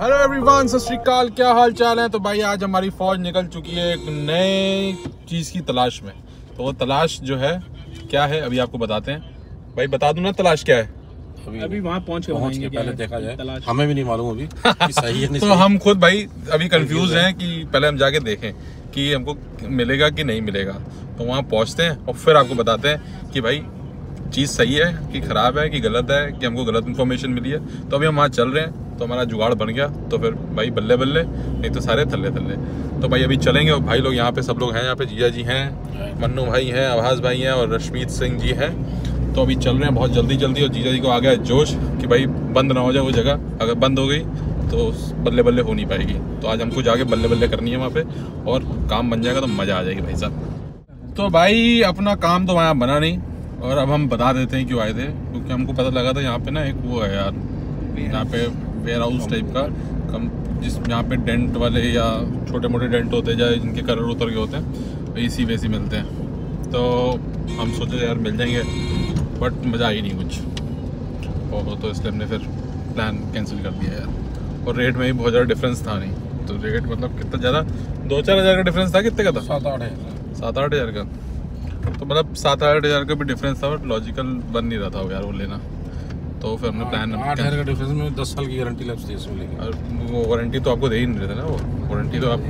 Hello everyone सत श्रीकाल क्या हाल चाल है? तो भाई आज हमारी फौज निकल चुकी है एक नए चीज़ की तलाश में। तो वो तलाश जो है क्या है अभी आपको बताते हैं। भाई बता दूँ ना तलाश क्या है? अभी अभी वहाँ पहुँच के पहुँच के पहले देखा जाए। तलाश। हमें भी नहीं मालूम अभी कि सही है नहीं तो सही। हम खुद भाई अभी कंफ्यूज हैं। कि पहले हम जाके देखें कि हमको मिलेगा कि नहीं मिलेगा। तो वहाँ पहुँचते हैं और फिर आपको बताते हैं कि भाई चीज़ सही है कि ख़राब है कि गलत है कि हमको गलत इन्फॉर्मेशन मिली है। तो अभी हम वहाँ चल रहे हैं। तो हमारा जुगाड़ बन गया तो फिर भाई बल्ले बल्ले, नहीं तो सारे थल्ले थल्ले। तो भाई अभी चलेंगे और भाई लोग यहाँ पे सब लोग हैं, यहाँ पे जिया जी हैं, मन्नू भाई हैं आभास भाई हैं और रश्मीत सिंह जी हैं। तो अभी चल रहे हैं बहुत जल्दी जल्दी और जीजा जी को आ गया जोश कि भाई बंद ना हो जाए वो जगह, अगर बंद हो गई तो बल्ले बल्ले हो नहीं पाएगी। तो आज हमको जाके बल्ले बल्ले करनी है वहाँ पे और काम बन जाएगा तो मज़ा आ जाएगी भाई साहब। तो भाई अपना काम तो वहाँ बना नहीं और अब हम बता देते हैं क्यों आए थे, क्योंकि हमको पता लगा था यहाँ पे ना एक वो है यार, यहाँ पे वेयर हाउस टाइप का कम जिस यहाँ पे डेंट वाले या छोटे मोटे डेंट होते हैं या जिनके कलर उतर गए होते हैं एसी वेसी मिलते हैं। तो हम सोचे यार मिल जाएँगे बट मज़ा आई नहीं कुछ। और तो इसलिए हमने फिर प्लान कैंसिल कर दिया यार। और रेट में भी बहुत ज़्यादा डिफरेंस था नहीं। तो रेट मतलब कितना ज़्यादा? दो चार हज़ार का डिफरेंस था कितने का था? सात आठ है सात आठ हज़ार का। तो मतलब सात आठ हज़ार का भी डिफरेंस था बट लॉजिकल बन नहीं रहा था वो यार वो लेना। तो फिर हमने प्लान आठ हज़ार का डिफरेंस में दस साल की गारंटी लग इसमें और वो वारंटी तो आपको दे ही नहीं रहे थे ना वो। वारंटी तो आप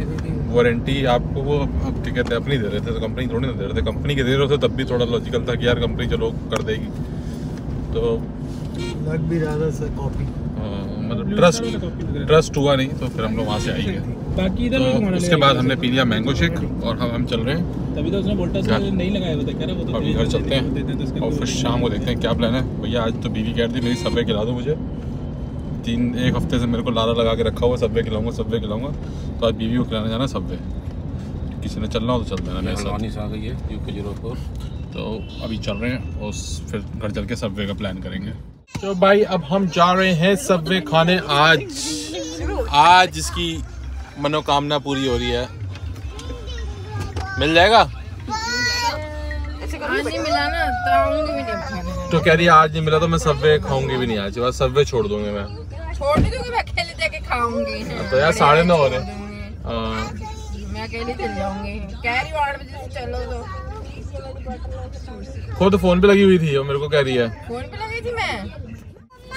वारंटी आपको वो क्या कहते हैं अपनी दे रहे थे तो कंपनी थोड़ी ना दे रहे थे। कंपनी के दे रहे थे तब भी थोड़ा लॉजिकल था कि यार कंपनी चलो कर देगी। तो लग भी रहा था सर कॉपी हाँ, मतलब ट्रस्ट ट्रस्ट हुआ नहीं तो फिर हम लोग वहाँ से आएँगे बाकी इधर तो उसके बाद हमने पी लिया मैंगो शेक और हम हम चल रहे हैं। तभी तो उसने बोल्टा घर। नहीं लगाया होता कह रहा वो तो अभी घर चलते हैं, उसके और फिर शाम को देखते हैं क्या प्लान है। भैया आज तो बीवी कह रही थी मेरी सब्वे खिला दो मुझे। तीन एक हफ़्ते से मेरे को लारा लगा के रखा हुआ सब्वे खिलाऊँगा सब्वे खिलाऊँगा। तो आज बीवी को खिलाने जाना सब्वे। किसी ने चलना हो तो चल देना मेरे साथ से आ गई है यूके ज़ीरो फोर तो अभी चल रहे हैं और फिर घर चल के सबवे का प्लान करेंगे। तो भाई अब हम जा रहे हैं सब्वे खाने। आज आज इसकी मनोकामना पूरी हो रही है। मिल जाएगा? तो तो कह रही है आज नहीं मिला तो मैं सबवे खाऊँगी भी नहीं आज। बस सबवे छोड़ दूँगी मैं। छोड़ दूँगी मैं अकेले जाके खाऊँगी। तो यार साढ़े नौ हो रहे। हाँ, मैं अकेले चल जाऊँगी। कह रही हूँ आठ बजे से चलो तो। खुद फ़ोन पे लगी हुई थी और मेरे को कह रही है। फ़ोन पे लगी थी मैं?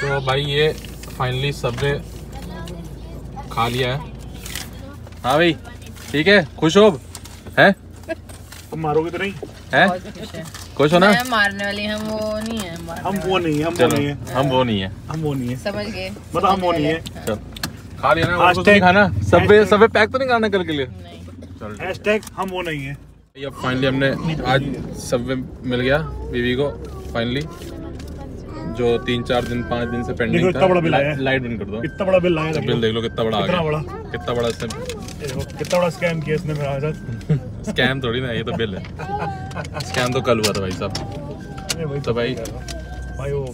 तो भाई ये फाइनली सबवे खा लिया है। हाँ भाई ठीक है? खुश हो है? मारोगे तो नहीं। है? खुश हो। ना? मारने वाली हम वो नहीं है हम वो नहीं हम वो नहीं है। हम वो नहीं है। हम वो नहीं है। समझ गए मतलब हम वो नहीं है। चल। खा लिया ना और कुछ नहीं खाना? सबवे hashtag- सबवे पैक तो नहीं करना कल के लिए? चल हम वो नहीं है। अब फाइनली हमने आज सबवे मिल गया बीवी को फाइनली जो तीन चार दिन पाँच दिन से पेंडिंग इतना बड़ा बिल आया लाइट बंद कर दो। कितना बड़ा बिल आया बिल देख। लो कितना बड़ा आ कितना गया। बड़ा? कितना बड़ा इसने ये देखो कितना बड़ा स्कैम किया इसने मेरा साथ स्कैम थोड़ी ना ये तो बिल है। स्कैम तो कल हुआ था भाई साहब। तो भाई भाई वो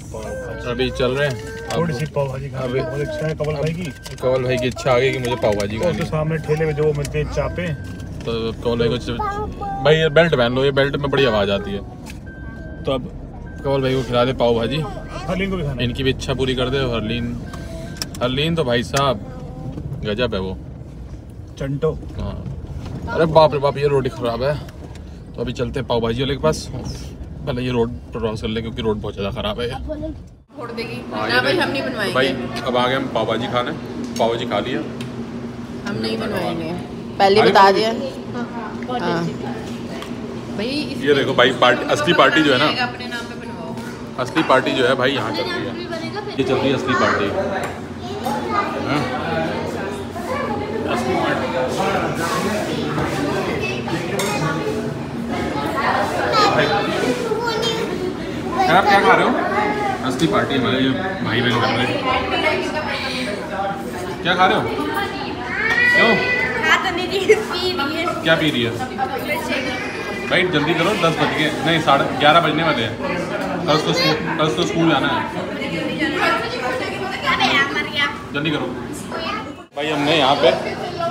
अभी चल रहे हैं। थोड़ी सी पाव भाजी अभी- अच्छा है। कमल भाई की। कवल भाई की इच्छा आ गई कि मुझे पाव भाजी खानी तो सामने ठेले में जो मिलते हैं चापे। तो कवल भाई को भाई ये बेल्ट पहन लो ये बेल्ट में बड़ी आवाज़ आती है। तो अब कवल भाई को खिला दे पाव भाजी। हलीन को भी खाना इनकी भी इच्छा पूरी कर दे। हरलीन हरलीन तो भाई साहब गजब है वो। चंटो। हाँ। अरे बाप रे बाप ये रोटी खराब है। तो अभी चलते हैं पाव भाजी वाले के पास। पहले ये रोड क्रॉस कर ले क्योंकि रोड बहुत ज़्यादा खराब है। हाँ, भाई हम नहीं भाई अब आ गए हम पाव भाजी खाने। पाव भाजी खा लिया। हम नहीं बनवाएँगे। पहले बता दिया। हाँ। भाई ये देखो भाई पार्टी असली पार्टी जो है ना। अपने नाम पे बनवाओ। असली पार्टी जो है भाई यहाँ चल रही है। ये चल रही है असली पार्टी। हाँ? असली पार्टी। आप क्या खा रहे हो? असली पार्टी हमारे ये भाई बहन कर रहे हैं। क्या खा रहे हो? क्यों? क्या पी रही है? भाई, जल्दी करो, दस बज गए। नहीं, साढ़े ग्यारह बजने वाले हैं। कल तो स्कूल कल तो स्कूल जाना है। जल्दी करो। भाई, हमने यहाँ पे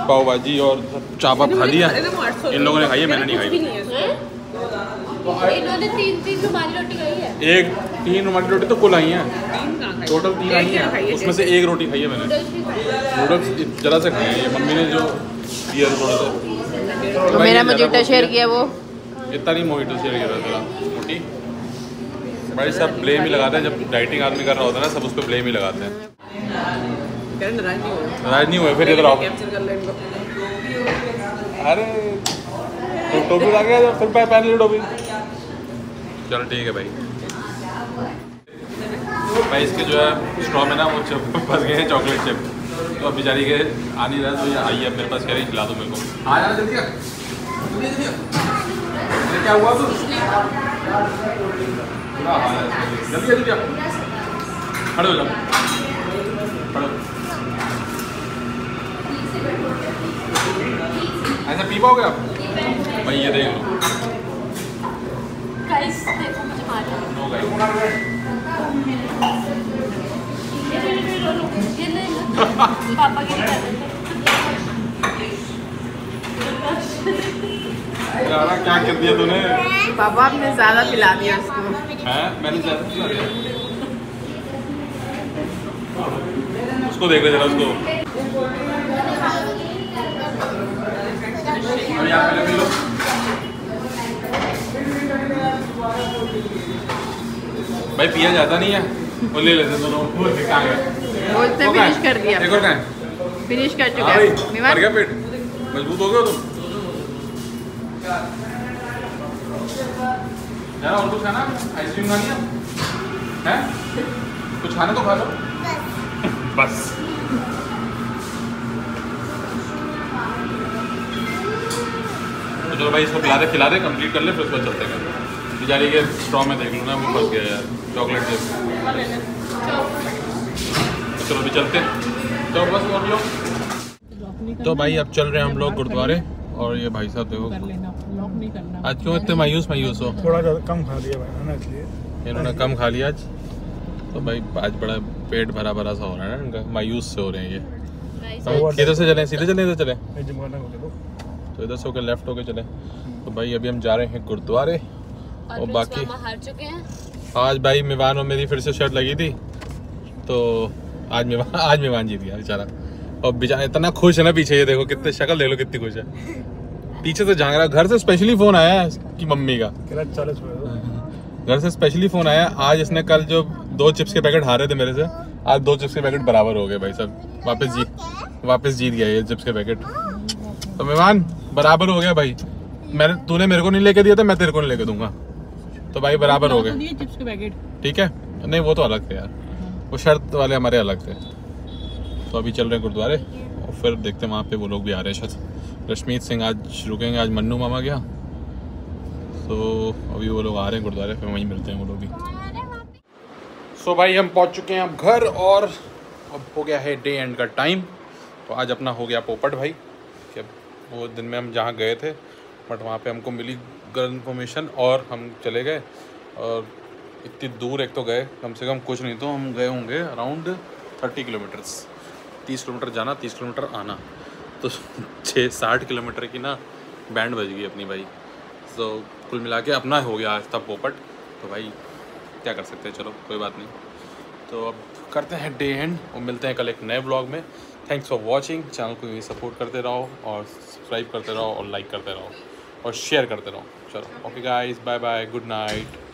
पाव भाजी और चापा खा लिया। इन लोगों ने खाई है, मैंने नहीं खाई। इन्होंने तीन तीन रोटी खाई। एक तीन रुमाली रोटी तो कुल आई हैं। टोटल तीन आई है। उसमें से एक रोटी खाई है मैंने। नूडल्स जरा से खाए हैं। मम्मी ने जो दिया थोड़ा सा। तो मेरा मोजिटो शेयर किया वो। इतना नहीं मोहितो शेयर किया था थोड़ा मोटी। भाई सब ब्लेम ही लगाते हैं। जब डाइटिंग आदमी कर रहा होता है ना सब उस पर ब्लेम ही लगाते हैं। नाराज़ नहीं हुए फिर इधर आओ। अरे तो टोपी लग गया फिर पहन ली टोपी। चलो ठीक है भाई। भाई इसके जो है स्ट्रॉ में ना वो चिप फंस गए हैं चॉकलेट चिप तो अब बेचारी के आ नहीं रहा तो ये है मेरे पास कह रही खिला दो मेरे को। आ जाना जल्दी क्या हुआ तू? है। जल्दी जल्दी खड़े हो जाओ। खड़े ऐसा पी पाओगे आप? भाई ये देख लो। गाइस देखो मुझे मारा नो गाइस। लो पापा के क्या कर दिया तूने? पापा आपने ज़्यादा पिला दिया उसको। हैं? मैंने ज़्यादा खिला दिया। उसको देख ले जरा उसको। अभी आप पहले पी लो। भाई पिया जाता नहीं है? वो ले लेते दोनों। गया कहाँ फिनिश कर दिया। एक और कहाँ फिनिश कर हाँ चुका भाई है भर गया पेट। मज़बूत हो गए तुम? यार और कुछ खाना? आइसक्रीम खानी है? हैं? कुछ खाना तो खा लो। बस। तो चलो भाई इसको पिला दे खिला दे कंप्लीट कर ले फिर उसको चलते हैं बेचारी के स्ट्रॉ में देख लो ना वो फंस गया यार चॉकलेट चिप तो चलो भी चलते तो बस और लो। तो भाई अब चल रहे हैं हम लोग गुरुद्वारे और ये भाई साहब देखो। आज क्यों इतने मायूस मायूस हो? थोड़ा ज़्यादा कम खा लिया भाई ना इसलिए। इन्होंने कम खा लिया आज। तो भाई आज बड़ा पेट भरा भरा सा हो रहा है ना इनका मायूस से हो रहे हैं ये। तो इधर से चले? सीधे चले इधर चले? तो तो इधर से होकर लेफ़्ट होके चले। तो भाई अभी हम जा रहे हैं गुरुद्वारे। और और बाकी हार चुके हैं। आज भाई मेवान और मेरी फिर से शर्ट लगी थी तो आज मेवान आज मेवान जीत गया बेचारा। और बेचारा इतना खुश है ना पीछे ये देखो कितने शक्ल देख लो कितनी खुश है। पीछे से झाँक रहा है। घर से स्पेशली फ़ोन आया है मम्मी का। घर से स्पेशली फ़ोन आया आज इसने कल जो दो चिप्स के पैकेट हारे थे मेरे से आज दो चिप्स के पैकेट बराबर हो गए भाई साहब। वापस जीत वापस जीत गया ये चिप्स के पैकेट। तो मेहमान बराबर हो गया भाई। मैंने तूने मेरे को नहीं लेके दिया था मैं तेरे को नहीं लेके दूँगा। तो भाई बराबर हो गए। के पैकेट। ठीक है? नहीं वो तो अलग थे यार। वो शर्त वाले हमारे अलग थे। तो अभी चल रहे हैं गुरुद्वारे और फिर देखते हैं वहाँ पे वो लोग भी आ रहे हैं शायद। रश्मीत सिंह आज रुकेंगे आज मन्नू मामा गया। तो अभी वो लोग आ रहे हैं गुरुद्वारे फिर वहीं मिलते हैं वो लोग भी। सो भाई हम पहुँच चुके हैं अब घर और अब हो गया है डे एंड का टाइम तो आज अपना हो गया पोपट भाई कि अब वो दिन में हम जहाँ गए थे बट वहाँ पे हमको मिली इन्फॉर्मेशन और हम चले गए और इतनी दूर एक तो गए, कम से कम कुछ नहीं तो हम गए होंगे अराउंड थर्टी किलोमीटर्स तीस किलोमीटर जाना, तीस किलोमीटर आना। तो छः साठ किलोमीटर की ना बैंड बज गई अपनी भाई। तो कुल मिला के अपना हो गया आज तक पोपट। तो भाई, क्या कर सकते हैं? चलो, कोई बात नहीं। तो अब करते हैं डे एंड और मिलते हैं कल एक नए ब्लॉग में। थैंक्स फॉर वॉचिंग चैनल को भी सपोर्ट करते रहो और सब्सक्राइब करते रहो और लाइक करते रहो। और शेयर करते रहो। चलो। Okay guys bye bye good night